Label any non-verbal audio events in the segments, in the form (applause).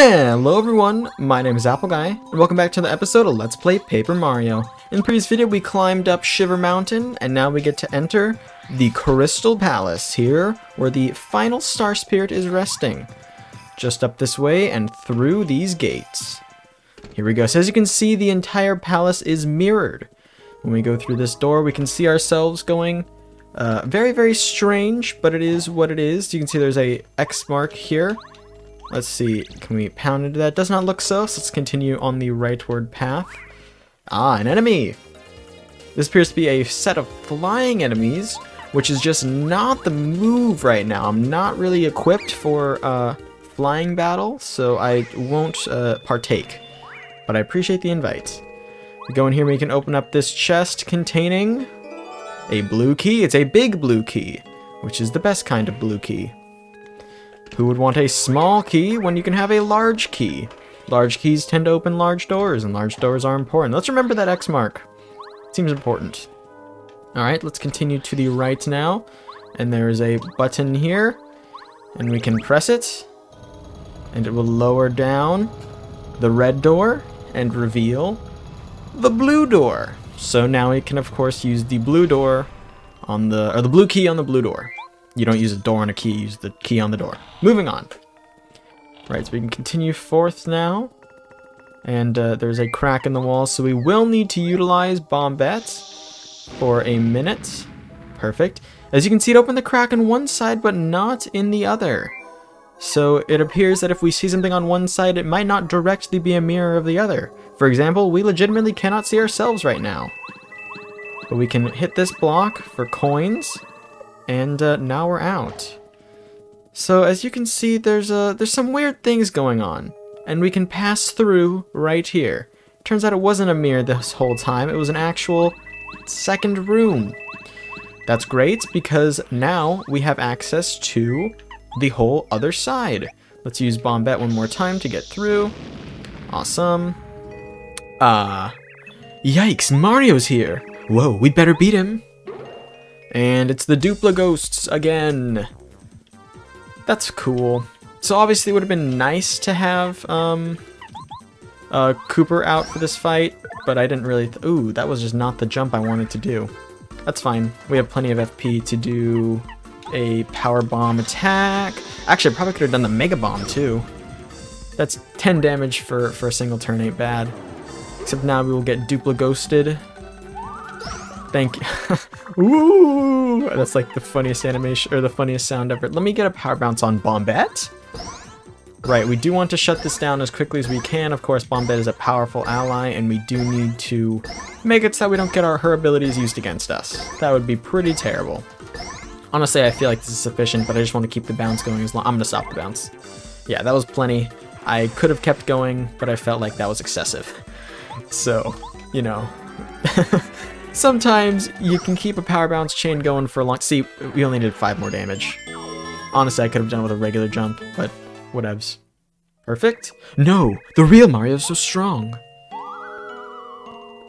Hello everyone, my name is Appleguy, and welcome back to the episode of Let's Play Paper Mario. In the previous video we climbed up Shiver Mountain, and now we get to enter the Crystal Palace here, where the final Star Spirit is resting. Just up this way and through these gates. Here we go, so as you can see the entire palace is mirrored. When we go through this door we can see ourselves going uh, very very strange, but it is what it is. You can see there's a X mark here, Let's see, can we pound into that? Does not look so, so let's continue on the rightward path. Ah, an enemy! This appears to be a set of flying enemies, which is just not the move right now. I'm not really equipped for uh, flying battle, so I won't uh, partake. But I appreciate the invite. We go in here, we can open up this chest containing a blue key. It's a big blue key, which is the best kind of blue key. Who would want a small key when you can have a large key? Large keys tend to open large doors, and large doors are important. Let's remember that X mark. Seems important. Alright, let's continue to the right now. And there is a button here. And we can press it. And it will lower down the red door and reveal the blue door. So now we can of course use the blue door on the, or the blue key on the blue door. You don't use a door and a key, use the key on the door. Moving on. Right, so we can continue forth now. And uh, there's a crack in the wall, so we will need to utilize Bombette for a minute. Perfect. As you can see, it opened the crack on one side, but not in the other. So it appears that if we see something on one side, it might not directly be a mirror of the other. For example, we legitimately cannot see ourselves right now. But we can hit this block for coins, and uh, now we're out. So as you can see, there's uh, there's some weird things going on, and we can pass through right here. Turns out it wasn't a mirror this whole time, it was an actual second room. That's great because now we have access to the whole other side. Let's use Bombette one more time to get through. Awesome. Uh, yikes, Mario's here. Whoa, we better beat him. And it's the Duplighosts again. That's cool. So obviously it would have been nice to have um, uh, Kooper out for this fight, but I didn't really... Ooh, that was just not the jump I wanted to do. That's fine. We have plenty of FP to do a power bomb attack. Actually, I probably could have done the mega bomb too. That's 10 damage for, for a single turn ain't bad. Except now we will get duplighosted. Thank you. (laughs) Ooh, that's like the funniest animation or the funniest sound ever. Let me get a power bounce on Bombette. Right, we do want to shut this down as quickly as we can. Of course, Bombette is a powerful ally, and we do need to make it so that we don't get our her abilities used against us. That would be pretty terrible. Honestly, I feel like this is sufficient, but I just want to keep the bounce going as long. I'm gonna stop the bounce. Yeah, that was plenty. I could have kept going, but I felt like that was excessive. So, you know. (laughs) Sometimes you can keep a power bounce chain going for a long- see, we only did 5 more damage. Honestly, I could have done it with a regular jump, but whatevs. Perfect? No! The real Mario is so strong!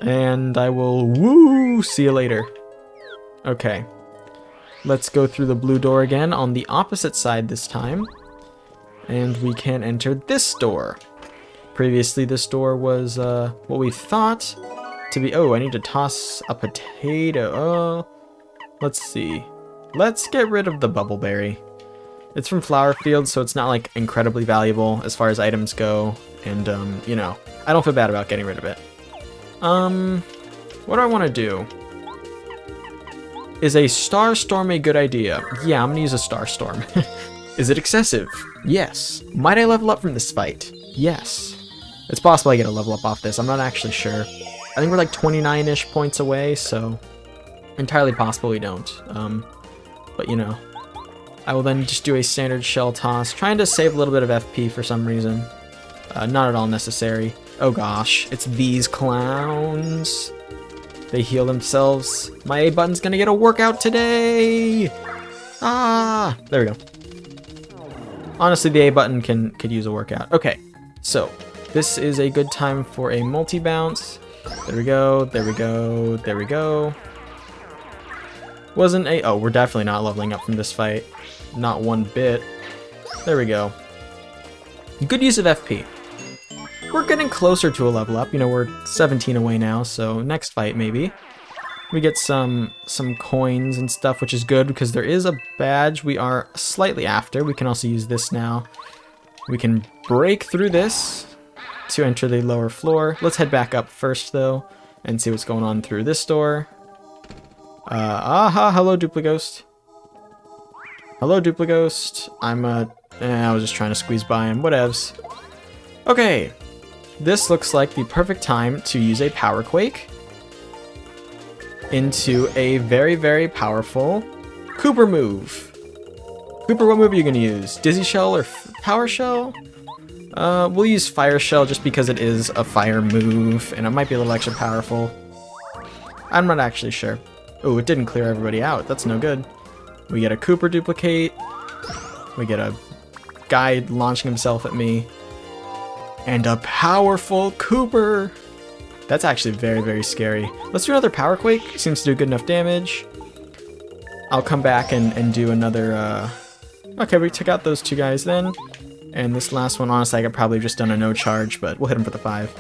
And I will woo! See you later. Okay. Let's go through the blue door again on the opposite side this time. And we can enter this door. Previously, this door was uh, what we thought to be... Oh, I need to toss a potato. Oh, let's see. Let's get rid of the bubbleberry. It's from Flower Field, so it's not like incredibly valuable as far as items go. And, um, you know, I don't feel bad about getting rid of it. Um, what do I want to do? Is a Star Storm a good idea? Yeah, I'm gonna use a Star Storm. (laughs) Is it excessive? Yes. Might I level up from this fight? Yes. It's possible I get a level up off this, I'm not actually sure. I think we're like 29-ish points away, so entirely possible we don't. Um, but you know, I will then just do a standard shell toss, trying to save a little bit of FP for some reason. Uh, not at all necessary. Oh gosh, it's these clowns. They heal themselves. My A button's gonna get a workout today! Ah! There we go. Honestly, the A button can could use a workout. Okay, so this is a good time for a multi-bounce. There we go, there we go, there we go. Wasn't a- oh, we're definitely not leveling up from this fight. Not one bit. There we go. Good use of FP. We're getting closer to a level up. You know, we're 17 away now, so next fight maybe. We get some some coins and stuff, which is good because there is a badge we are slightly after. We can also use this now. We can break through this to enter the lower floor. Let's head back up first, though, and see what's going on through this door. Uh, aha, hello, Duplighost. Hello, Duplighost. I'm, uh, eh, I was just trying to squeeze by him. Whatevs. Okay. This looks like the perfect time to use a Power Quake into a very, very powerful Kooper move. Kooper, what move are you going to use? Dizzy Shell or Power Shell? Uh, we'll use Fire Shell just because it is a fire move, and it might be a little extra powerful. I'm not actually sure. Oh, it didn't clear everybody out. That's no good. We get a Kooper duplicate. We get a guy launching himself at me. And a powerful Kooper! That's actually very, very scary. Let's do another Power Quake. Seems to do good enough damage. I'll come back and, and do another, uh... Okay, we took out those two guys then. And this last one, honestly, I could probably just done a no charge, but we'll hit him for the five.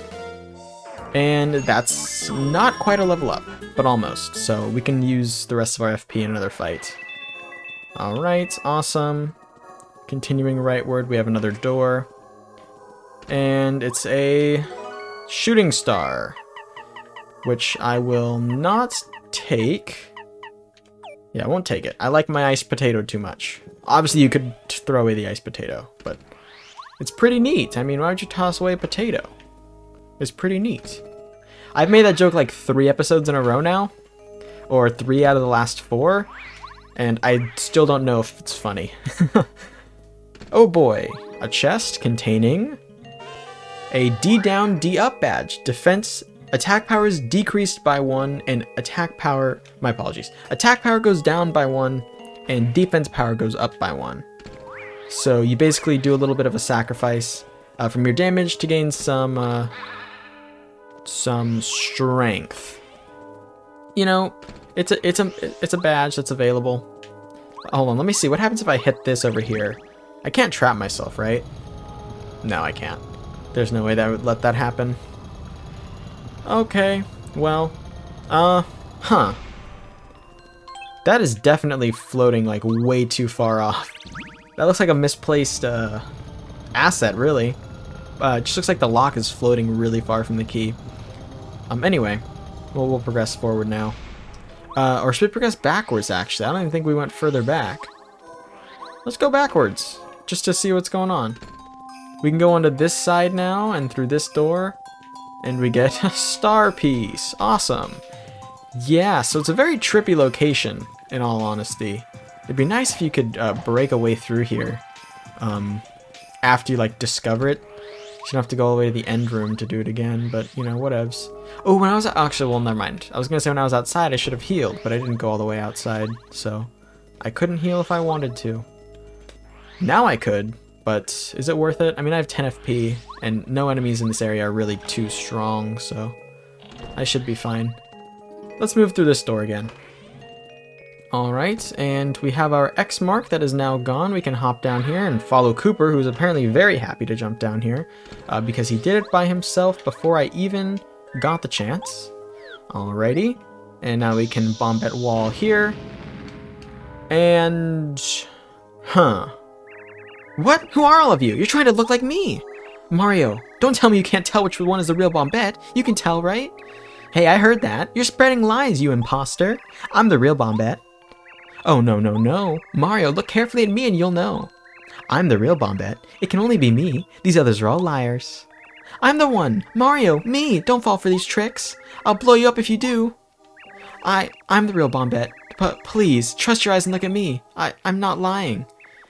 And that's not quite a level up, but almost. So we can use the rest of our FP in another fight. Alright, awesome. Continuing rightward, we have another door. And it's a shooting star, which I will not take. Yeah, I won't take it. I like my iced potato too much. Obviously, you could throw away the iced potato, but it's pretty neat. I mean, why would you toss away a potato? It's pretty neat. I've made that joke like three episodes in a row now, or three out of the last four, and I still don't know if it's funny. (laughs) oh boy, a chest containing a D down, D up badge. Defense, attack power is decreased by one, and attack power, my apologies, attack power goes down by one, and defense power goes up by one. So you basically do a little bit of a sacrifice uh, from your damage to gain some uh, some strength. You know, it's a it's a it's a badge that's available. Hold on, let me see. What happens if I hit this over here? I can't trap myself, right? No, I can't. There's no way that would let that happen. Okay, well, uh, huh. That is definitely floating like way too far off. That looks like a misplaced uh, asset, really. Uh, it just looks like the lock is floating really far from the key. Um, anyway, well, we'll progress forward now. Uh, or should we progress backwards, actually? I don't even think we went further back. Let's go backwards, just to see what's going on. We can go onto this side now, and through this door, and we get (laughs) a star piece. Awesome. Yeah, so it's a very trippy location, in all honesty. It'd be nice if you could uh, break a way through here um, after you, like, discover it. You don't have to go all the way to the end room to do it again, but, you know, whatevs. Oh, when I was... Actually, well, never mind. I was to say when I was outside, I should have healed, but I didn't go all the way outside, so... I couldn't heal if I wanted to. Now I could, but is it worth it? I mean, I have 10 FP, and no enemies in this area are really too strong, so I should be fine. Let's move through this door again. Alright, and we have our X mark that is now gone. We can hop down here and follow Kooper, who's apparently very happy to jump down here, uh, because he did it by himself before I even got the chance. Alrighty, and now we can Bombette wall here. And... Huh. What? Who are all of you? You're trying to look like me. Mario, don't tell me you can't tell which one is the real Bombette. You can tell, right? Hey, I heard that. You're spreading lies, you imposter. I'm the real Bombette. Oh, no, no, no. Mario, look carefully at me and you'll know. I'm the real Bombette. It can only be me. These others are all liars. I'm the one. Mario, me. Don't fall for these tricks. I'll blow you up if you do. I, I'm the real Bombette. But please, trust your eyes and look at me. I, I'm not lying.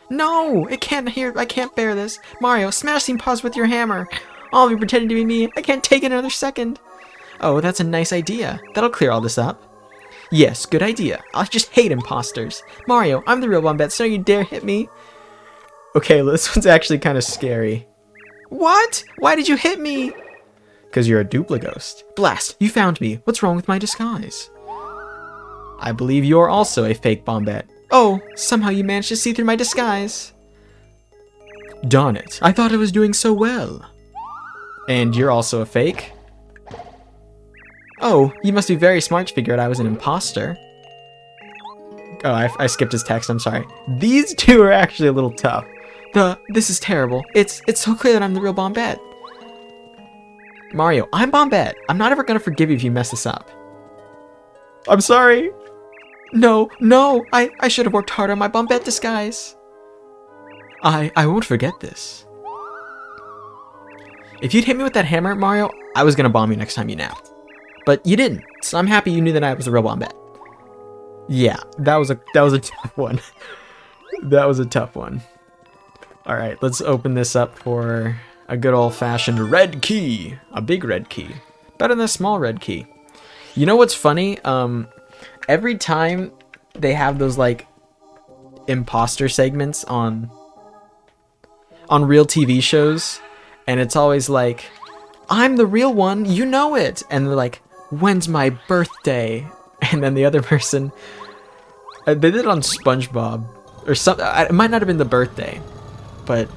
No! It can't hear- I can't bear this. Mario, smash these paws with your hammer! All of you pretending to be me. I can't take it another second. Oh, that's a nice idea. That'll clear all this up. Yes, good idea. I just hate imposters. Mario, I'm the real Bombette, so you dare hit me. Okay, (laughs) this one's actually kind of scary. What? Why did you hit me? Because you're a Duplighost. Blast, you found me. What's wrong with my disguise? I believe you're also a fake Bombette. Oh, somehow you managed to see through my disguise. Darn it, I thought I was doing so well. And you're also a fake? Oh, you must be very smart to figure out I was an imposter. Oh, I, I skipped his text, I'm sorry. These two are actually a little tough. The, this is terrible. It's, it's so clear that I'm the real Bombette. Mario, I'm Bombette. I'm not ever gonna forgive you if you mess this up. I'm sorry. No, no, I, I should have worked harder on my Bombette disguise. I, I won't forget this. If you'd hit me with that hammer, Mario, I was gonna bomb you next time you napped. But you didn't, so I'm happy you knew that I was a real Bombette. Yeah, that was a that was a (laughs) tough one. that was a tough one. All right, let's open this up for a good old-fashioned red key, a big red key, better than a small red key. You know what's funny? Um, every time they have those like imposter segments on on real TV shows, and it's always like, "I'm the real one, you know it," and they're like, "When's my birthday?" (laughs) And then the other person, uh, they did it on SpongeBob, or something. It might not have been the birthday, but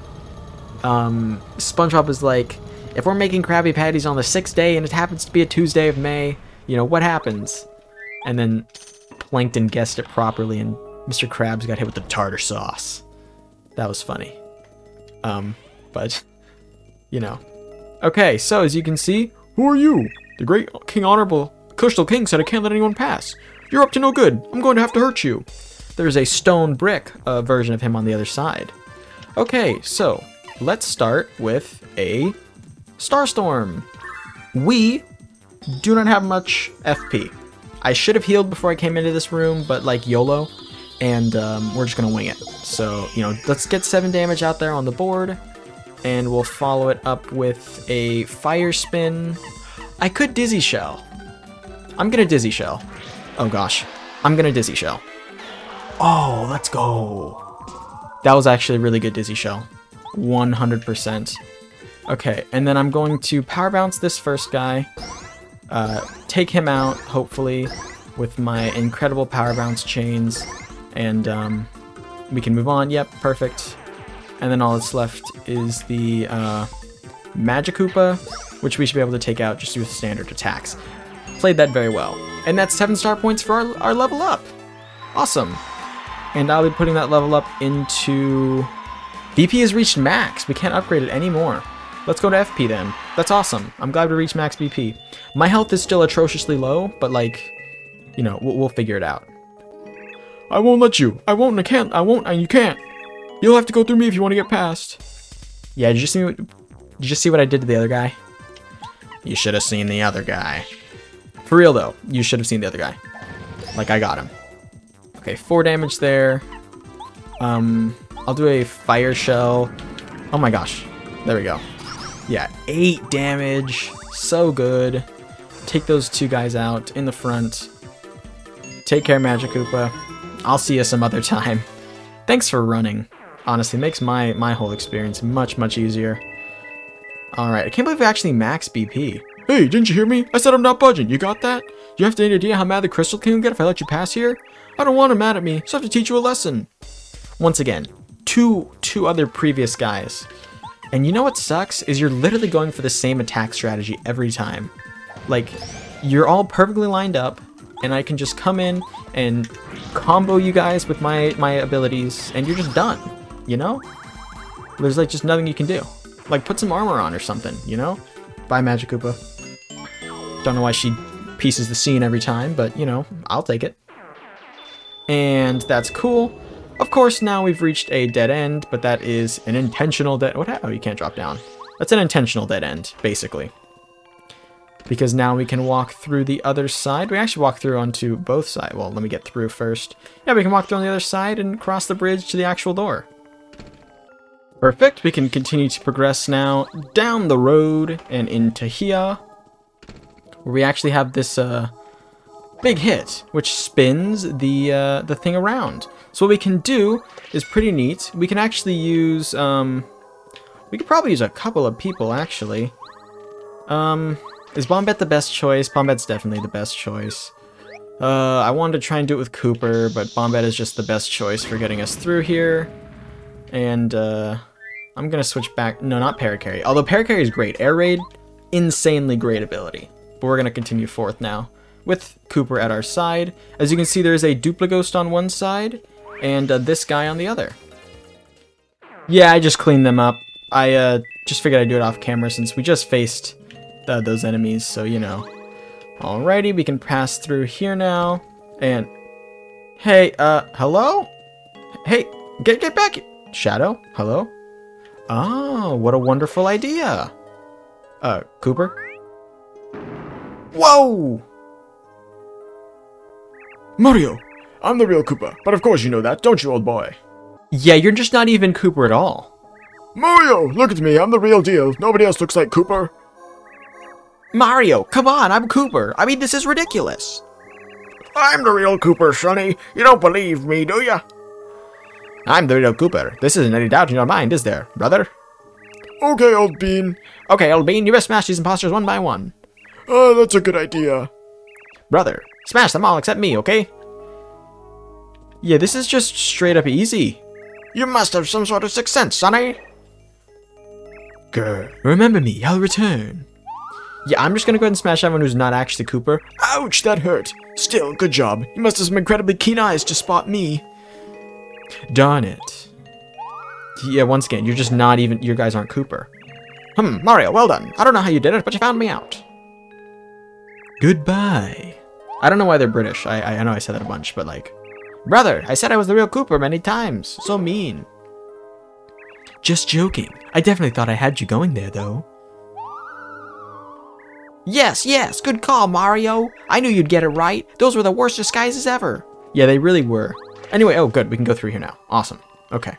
um, SpongeBob was like, "If we're making Krabby Patties on the sixth day and it happens to be a Tuesday of May, you know what happens?" And then Plankton guessed it properly, and Mr. Krabs got hit with the tartar sauce. That was funny. Um, but, you know. Okay, so as you can see, who are you? The great King Honorable Crystal King said I can't let anyone pass. You're up to no good. I'm going to have to hurt you. There's a stone brick uh, version of him on the other side. Okay, so let's start with a Starstorm. We do not have much FP. I should have healed before I came into this room, but like YOLO, and um, we're just gonna wing it. So, you know, let's get 7 damage out there on the board, and we'll follow it up with a Fire Spin. I could Dizzy Shell. I'm gonna Dizzy Shell. Oh gosh. I'm gonna Dizzy Shell. Oh, let's go. That was actually a really good Dizzy Shell. 100%. Okay, and then I'm going to Power Bounce this first guy. Uh, take him out, hopefully, with my incredible Power Bounce chains. And um, we can move on. Yep, perfect. And then all that's left is the uh, Magikoopa, which we should be able to take out just with standard attacks. Played that very well. And that's 7 star points for our, our level up. Awesome. And I'll be putting that level up into... BP has reached max. We can't upgrade it anymore. Let's go to FP then. That's awesome. I'm glad we reached max BP. My health is still atrociously low, but like, you know, we'll, we'll figure it out. I won't let you. I won't. I can't. I won't. And you can't. You'll have to go through me if you want to get past. Yeah, did you see what? Did you just see what I did to the other guy? You should have seen the other guy. For real though, you should have seen the other guy. Like I got him. Okay, four damage there. Um, I'll do a fire shell. Oh my gosh. There we go. Yeah, eight damage. So good. Take those two guys out in the front. Take care, Magikoopa. I'll see you some other (laughs) time. Thanks for running. Honestly, makes my, my whole experience much, much easier. Alright, I can't believe we actually max BP. Hey, didn't you hear me? I said I'm not budging. You got that? You have any idea how mad the Crystal King will get if I let you pass here? I don't want him mad at me, so I have to teach you a lesson. Once again, two, two other previous guys. And you know what sucks? Is you're literally going for the same attack strategy every time. Like, you're all perfectly lined up, and I can just come in and combo you guys with my, my abilities, and you're just done, you know? There's like just nothing you can do. Like, put some armor on or something, you know? Bye, Magikoopa. Don't know why she pieces the scene every time, but, you know, I'll take it. And that's cool. Of course, now we've reached a dead end, but that is an intentional dead... What? Oh, you can't drop down. That's an intentional dead end, basically. Because now we can walk through the other side. We actually walk through onto both sides. Well, let me get through first. Yeah, we can walk through on the other side and cross the bridge to the actual door. Perfect. We can continue to progress now down the road and into here. Where we actually have this uh, big hit, which spins the, uh, the thing around. So what we can do is pretty neat. We can actually use, um, we could probably use a couple of people, actually. Um, is Bombette the best choice? Bombette's definitely the best choice. Uh, I wanted to try and do it with Kooper, but Bombette is just the best choice for getting us through here. And, uh, I'm gonna switch back. No, not Parakarry. Although Parakarry is great. Air Raid, insanely great ability. But we're gonna continue forth now with Kooper at our side. As you can see, there's a Duplighost on one side and uh, this guy on the other. Yeah, I just cleaned them up. I uh, just figured I'd do it off camera since we just faced uh, those enemies, so you know. Alrighty, we can pass through here now. And, hey, uh, hello? Hey, get, get back! Shadow, hello? Oh, what a wonderful idea. Uh, Kooper? Whoa! Mario, I'm the real Koopa, but of course you know that, don't you, old boy? Yeah, you're just not even Kooper at all. Mario, look at me, I'm the real deal. Nobody else looks like Kooper. Mario, come on, I'm Kooper. I mean, this is ridiculous. I'm the real Kooper, Sonny. You don't believe me, do ya? I'm the real Kooper. This isn't any doubt in your mind, is there, brother? Okay, old bean. Okay, old bean, you best smash these imposters one by one. Uh, that's a good idea. Brother, smash them all except me, okay? Yeah, this is just straight up easy. You must have some sort of sixth sense, Sonny. Grr. Remember me, I'll return. Yeah, I'm just gonna go ahead and smash everyone who's not actually Kooper. Ouch, that hurt. Still, good job. You must have some incredibly keen eyes to spot me. Darn it. Yeah, once again, you're just not even, your guys aren't Kooper. Hmm, Mario, well done. I don't know how you did it, but you found me out. Goodbye. I don't know why they're British. I, I know I said that a bunch, but like... Brother, I said I was the real Kooper many times. So mean. Just joking. I definitely thought I had you going there, though. Yes, yes, good call, Mario. I knew you'd get it right. Those were the worst disguises ever. Yeah, they really were. Anyway, oh, good. We can go through here now. Awesome. Okay.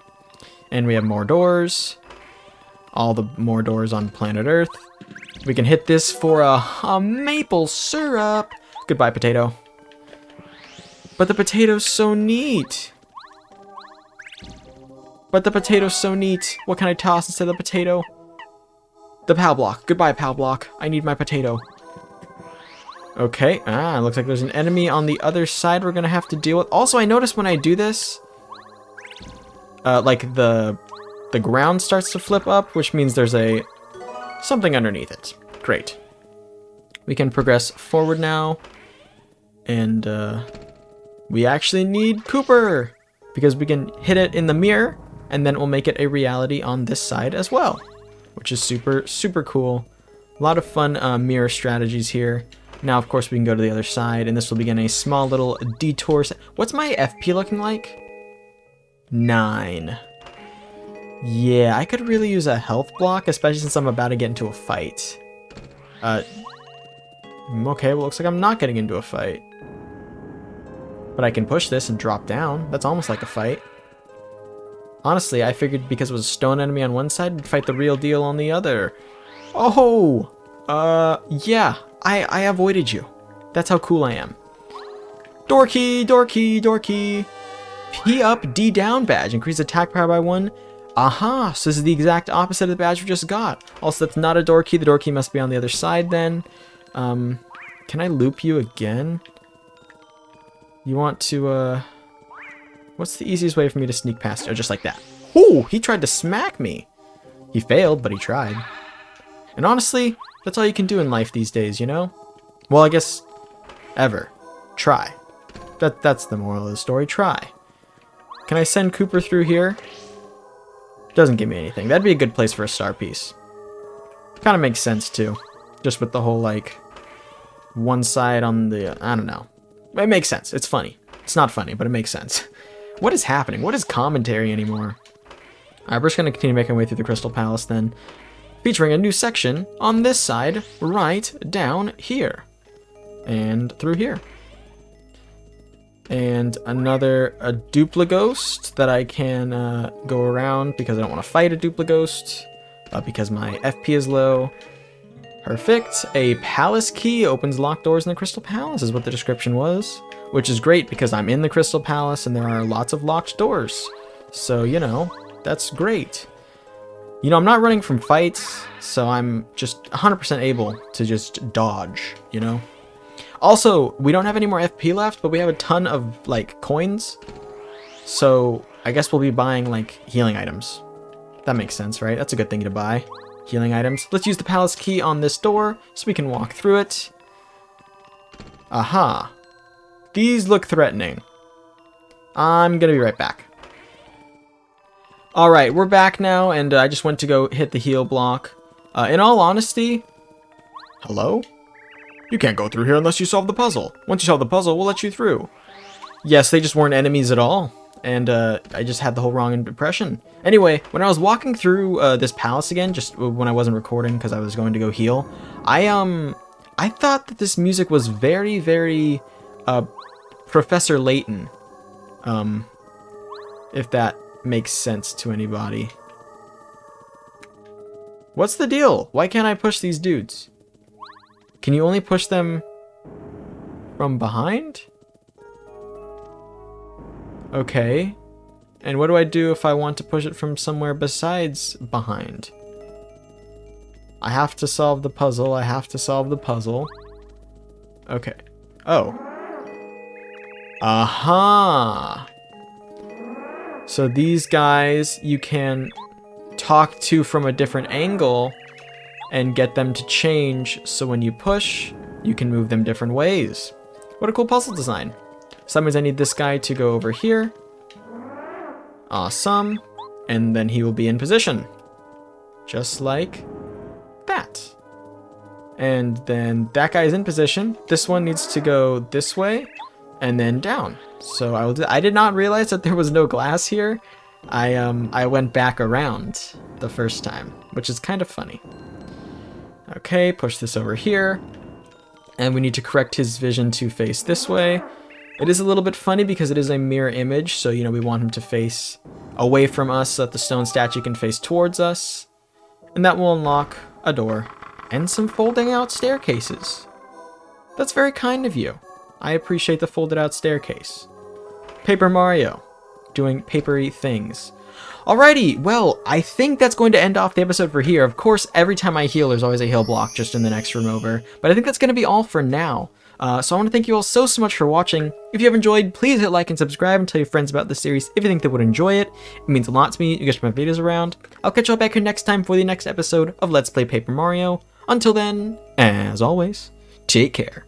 And we have more doors. All the more doors on planet Earth. We can hit this for a, a maple syrup. Goodbye, potato. But the potato's so neat. But the potato's so neat. What can I toss instead of the potato? The pal block. Goodbye, pal block. I need my potato. Okay. Ah, looks like there's an enemy on the other side we're to have to deal with. Also, I noticed when I do this, uh, like the the ground starts to flip up, which means there's a something underneath it. Great. We can progress forward now. And uh, we actually need Kooper because we can hit it in the mirror and then we'll make it a reality on this side as well which is super, super cool. A lot of fun uh, mirror strategies here. Now, of course, we can go to the other side, and this will begin a small little detour. What's my FP looking like? Nine. Yeah, I could really use a health block, especially since I'm about to get into a fight. Uh, okay, well, looks like I'm not getting into a fight. But I can push this and drop down. That's almost like a fight. Honestly, I figured because it was a stone enemy on one side, we'd fight the real deal on the other. Oh! Uh, yeah. I, I avoided you. That's how cool I am. Door key, door key, door key. P up, D down badge. Increase attack power by one. Aha, so this is the exact opposite of the badge we just got. Also, that's not a door key. The door key must be on the other side then. Um, can I loop you again? You want to, uh... What's the easiest way for me to sneak past? Oh, just like that. Ooh, he tried to smack me. He failed, but he tried. And honestly, that's all you can do in life these days, you know? Well, I guess ever. Try. That That's the moral of the story. Try. Can I send Kooper through here? Doesn't give me anything. That'd be a good place for a star piece. Kind of makes sense, too. Just with the whole, like, one side on the... I don't know. It makes sense. It's funny. It's not funny, but it makes sense. (laughs) What is happening? What is commentary anymore? Alright, we're just going to continue making our way through the Crystal Palace then. Featuring a new section on this side, right down here. And through here. And another a Duplighost that I can uh, go around because I don't want to fight a Duplighost. Uh, because my FP is low. Perfect. A palace key opens locked doors in the Crystal Palace is what the description was which is great because I'm in the Crystal Palace and there are lots of locked doors. So, you know, that's great. You know, I'm not running from fights, so I'm just 100% able to just dodge, you know? Also, we don't have any more FP left, but we have a ton of, like, coins. So, I guess we'll be buying, like, healing items. That makes sense, right? That's a good thing to buy. Healing items. Let's use the palace key on this door so we can walk through it. Aha. These look threatening. I'm gonna be right back. Alright, we're back now, and uh, I just went to go hit the heal block. Uh, in all honesty... Hello? You can't go through here unless you solve the puzzle. Once you solve the puzzle, we'll let you through. Yes, they just weren't enemies at all. And uh, I just had the whole wrong impression. Anyway, when I was walking through uh, this palace again, just when I wasn't recording because I was going to go heal, I um, I thought that this music was very, very uh, Professor Layton. Um, if that makes sense to anybody. What's the deal? Why can't I push these dudes? Can you only push them from behind? Okay. And what do I do if I want to push it from somewhere besides behind? I have to solve the puzzle. I have to solve the puzzle. Okay. Oh. Aha! So these guys you can talk to from a different angle and get them to change so when you push, you can move them different ways. What a cool puzzle design. So that means I need this guy to go over here. Awesome. And then he will be in position. Just like that. And then that guy is in position. This one needs to go this way and then down. So I, will I did not realize that there was no glass here. I um I went back around the first time, which is kind of funny. Okay, push this over here. And we need to correct his vision to face this way. It is a little bit funny because it is a mirror image, so, you know, we want him to face away from us so that the stone statue can face towards us. And that will unlock a door and some folding out staircases. That's very kind of you. I appreciate the folded out staircase. Paper Mario, doing papery things. Alrighty, well, I think that's going to end off the episode for here. Of course, every time I heal, there's always a heal block just in the next room over. But I think that's going to be all for now. Uh, so I want to thank you all so, so much for watching. If you have enjoyed, please hit like and subscribe and tell your friends about the series if you think they would enjoy it. It means a lot to me. You guys my videos around. I'll catch you all back here next time for the next episode of Let's Play Paper Mario. Until then, as always, take care.